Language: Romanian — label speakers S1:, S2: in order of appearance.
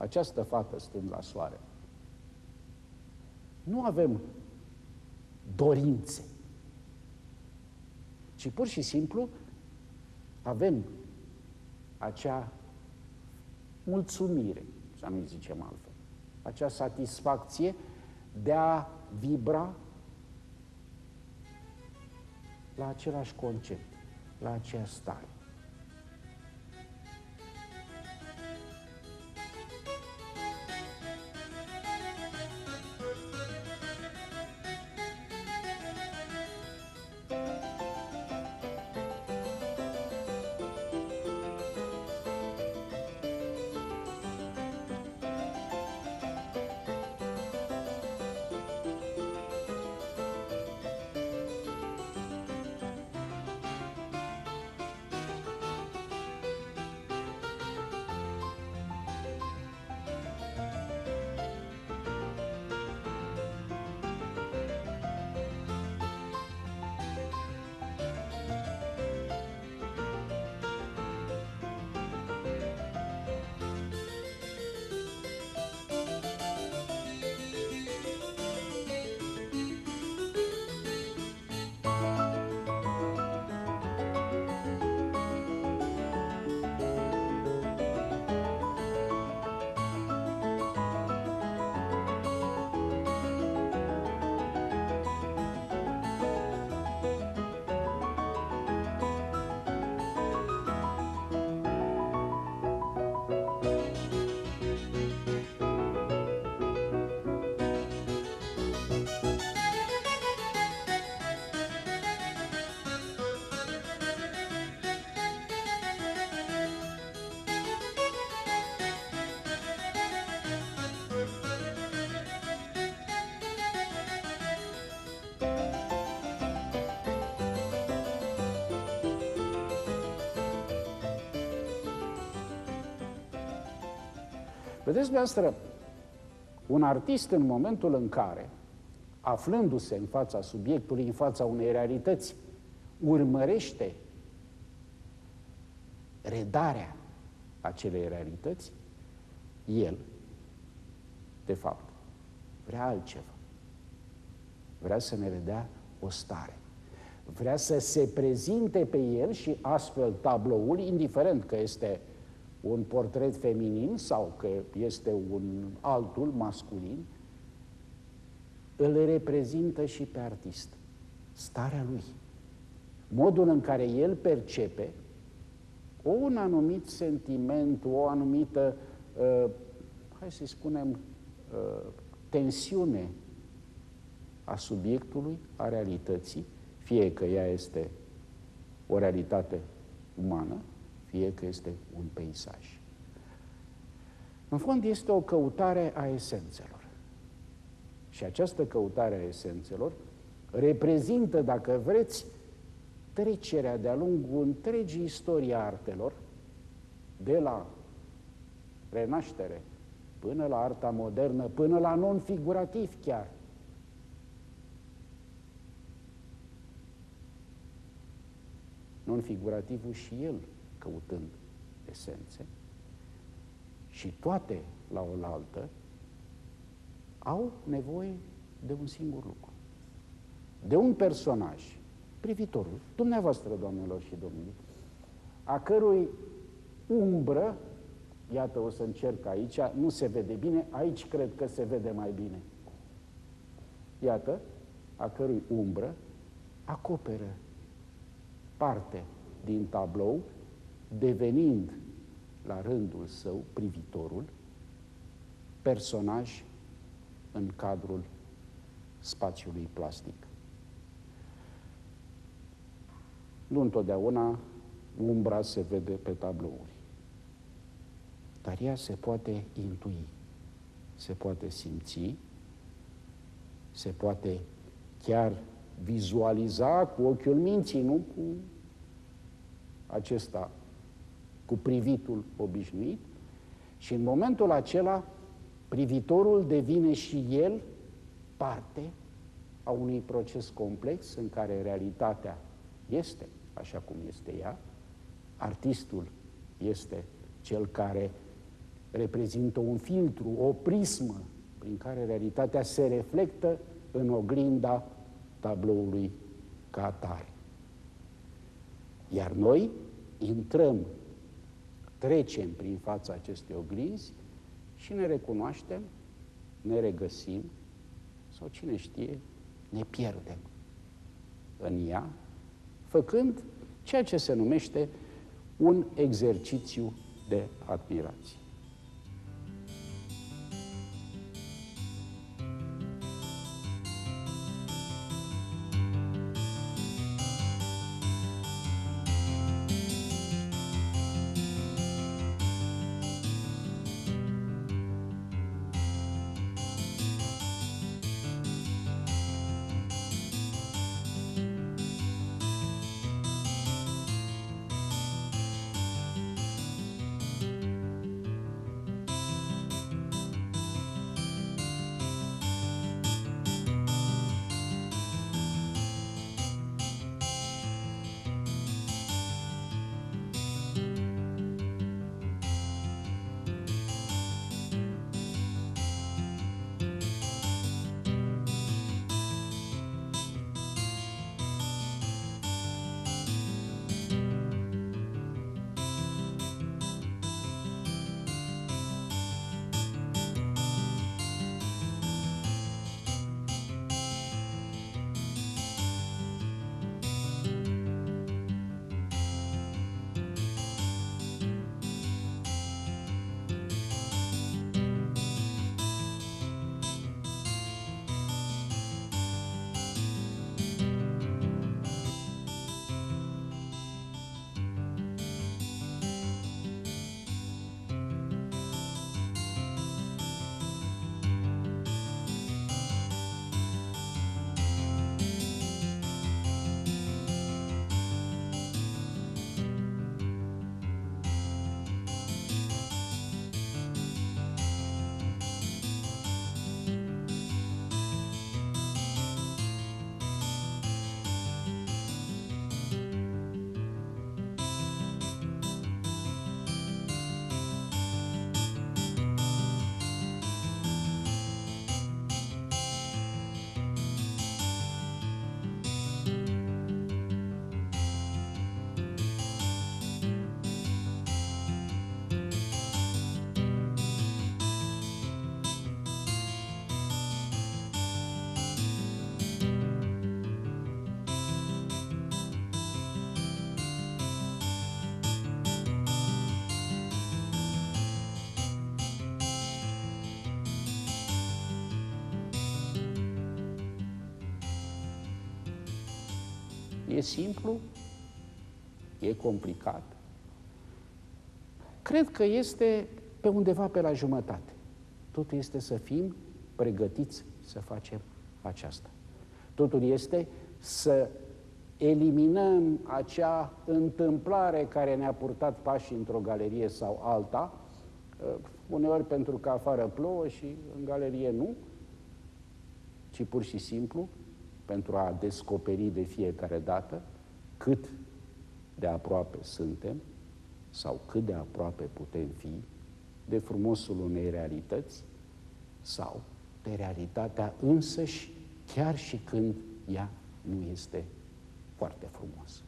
S1: această fată stând la soare. Nu avem dorințe, ci pur și simplu avem acea mulțumire, să nu zicem altfel, acea satisfacție de a vibra la același concept, la aceeași stare. Vedeți, dumneavoastră, un artist în momentul în care, aflându-se în fața subiectului, în fața unei realități, urmărește redarea acelei realități, el, de fapt, vrea altceva. Vrea să ne redea o stare. Vrea să se prezinte pe el și astfel tabloul, indiferent că este un portret feminin sau că este un altul masculin, îl reprezintă și pe artist. Starea lui. Modul în care el percepe un anumit sentiment, o anumită, uh, hai să spunem, uh, tensiune a subiectului, a realității, fie că ea este o realitate umană, fie că este un peisaj. În fond este o căutare a esențelor. Și această căutare a esențelor reprezintă, dacă vreți, trecerea de-a lungul întregii istorii artelor, de la renaștere până la arta modernă, până la non-figurativ chiar. Non-figurativul și el căutând esențe și toate la oaltă au nevoie de un singur lucru. De un personaj, privitorul, dumneavoastră, doamnelor și domnilor, a cărui umbră, iată o să încerc aici, nu se vede bine, aici cred că se vede mai bine. Iată, a cărui umbră acoperă parte din tablou devenind la rândul său privitorul, personaj în cadrul spațiului plastic. Nu întotdeauna umbra se vede pe tablouri, dar ea se poate intui, se poate simți, se poate chiar vizualiza cu ochiul minții, nu cu acesta cu privitul obișnuit și în momentul acela privitorul devine și el parte a unui proces complex în care realitatea este așa cum este ea, artistul este cel care reprezintă un filtru, o prismă prin care realitatea se reflectă în oglinda tabloului ca atare. Iar noi intrăm, trecem prin fața acestei oglinzi și ne recunoaștem, ne regăsim sau cine știe, ne pierdem în ea, făcând ceea ce se numește un exercițiu de admirație. E simplu? E complicat? Cred că este pe undeva pe la jumătate. Totul este să fim pregătiți să facem aceasta. Totul este să eliminăm acea întâmplare care ne-a purtat pașii într-o galerie sau alta, uh, uneori pentru că afară plouă și în galerie nu, ci pur și simplu pentru a descoperi de fiecare dată cât de aproape suntem sau cât de aproape putem fi de frumosul unei realități sau de realitatea însăși, chiar și când ea nu este foarte frumoasă.